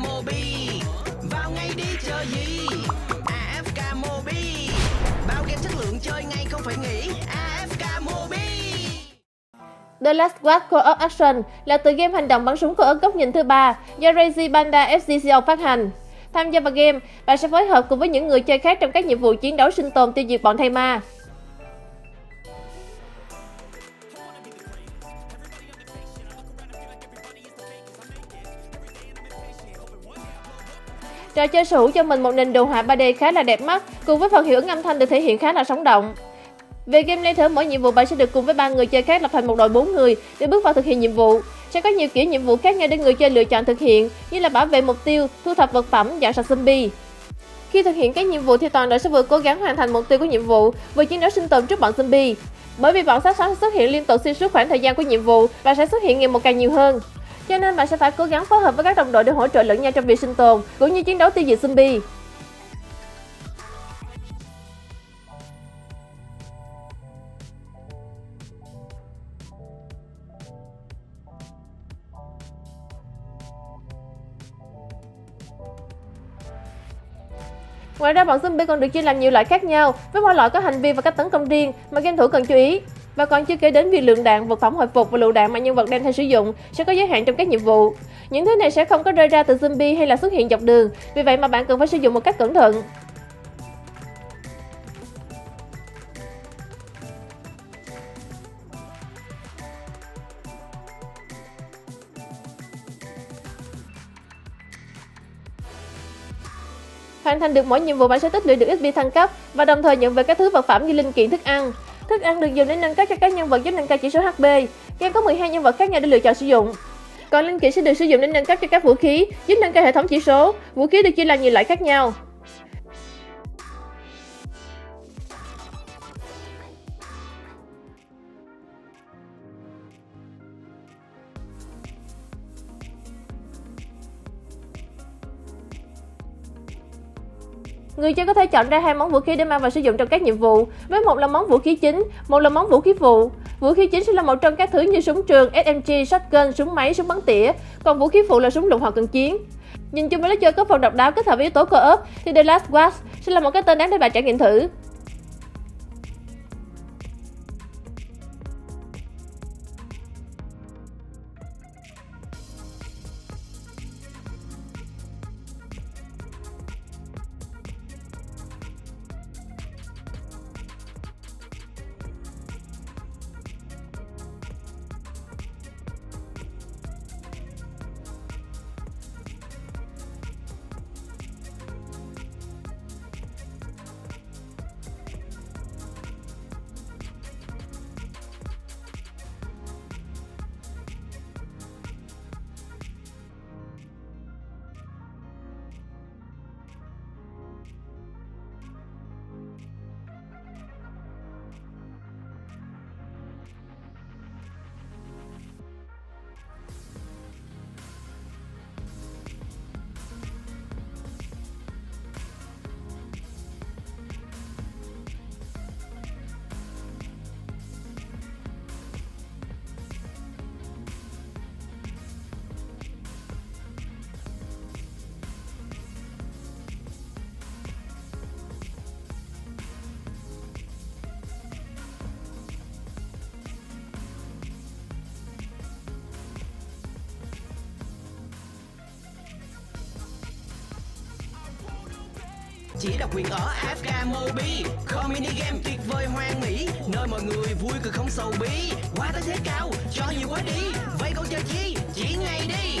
AFK Mobi. Vào ngay đi chờ gì? AFK Mobi. Bao game chất lượng chơi ngay không phải nghĩ AFK Mobi. The Last Guard Co-op Action là tựa game hành động bắn súng co-op góc nhìn thứ ba do Razy Banda FCCO phát hành. Tham gia vào game, bạn sẽ phối hợp cùng với những người chơi khác trong các nhiệm vụ chiến đấu sinh tồn tiêu diệt bọn thây ma. Trò chơi sở hữu cho mình một nền đồ họa 3D khá là đẹp mắt, cùng với phần hiệu ứng âm thanh được thể hiện khá là sống động. Về game lấy thưởng mỗi nhiệm vụ bạn sẽ được cùng với ba người chơi khác lập thành một đội 4 người để bước vào thực hiện nhiệm vụ. Sẽ có nhiều kiểu nhiệm vụ khác nhau để người chơi lựa chọn thực hiện, như là bảo vệ mục tiêu, thu thập vật phẩm, dọn sạch zombie. Khi thực hiện các nhiệm vụ thì toàn đội sẽ vừa cố gắng hoàn thành mục tiêu của nhiệm vụ, vừa chiến đấu sinh tồn trước bọn zombie. Bởi vì bọn sát sống xuất hiện liên tục xuyên suốt khoảng thời gian của nhiệm vụ và sẽ xuất hiện ngày một càng nhiều hơn. Cho nên bạn sẽ phải cố gắng phối hợp với các đồng đội để hỗ trợ lẫn nhau trong việc sinh tồn, cũng như chiến đấu tiêu diệt zombie. Ngoài ra bọn zombie còn được chia làm nhiều loại khác nhau, với mỗi loại có hành vi và cách tấn công riêng mà game thủ cần chú ý. Và còn chưa kể đến việc lượng đạn, vật phẩm hồi phục và lựu đạn mà nhân vật đang theo sử dụng sẽ có giới hạn trong các nhiệm vụ. Những thứ này sẽ không có rơi ra từ zombie hay là xuất hiện dọc đường, vì vậy mà bạn cần phải sử dụng một cách cẩn thận. Hoàn thành được mỗi nhiệm vụ bạn sẽ tích lũy được XP thăng cấp và đồng thời nhận về các thứ vật phẩm như linh kiện thức ăn. Thức ăn được dùng để nâng cấp cho các nhân vật giúp nâng cao chỉ số HP. Game có 12 nhân vật khác nhau để lựa chọn sử dụng. Còn linh kiện sẽ được sử dụng để nâng cấp cho các vũ khí, giúp nâng cao hệ thống chỉ số. Vũ khí được chia làm nhiều loại khác nhau. Người chơi có thể chọn ra hai món vũ khí để mang vào sử dụng trong các nhiệm vụ, với một là món vũ khí chính, một là món vũ khí phụ. Vũ khí chính sẽ là một trong các thứ như súng trường, SMG, shotgun, súng máy, súng bắn tỉa, còn vũ khí phụ là súng lục hoặc cận chiến. Nhìn chung với lối chơi có phần độc đáo kết hợp với yếu tố co-op thì The Last Watch sẽ là một cái tên đáng để bạn trải nghiệm thử. chỉ đặc quyền ở AFK Mobi Không game tuyệt vời hoang mỹ. Nơi mọi người vui cười không sầu bi. Quá tới thế cao, cho nhiều quá đi. Vậy còn chờ chi, chỉ ngay đi.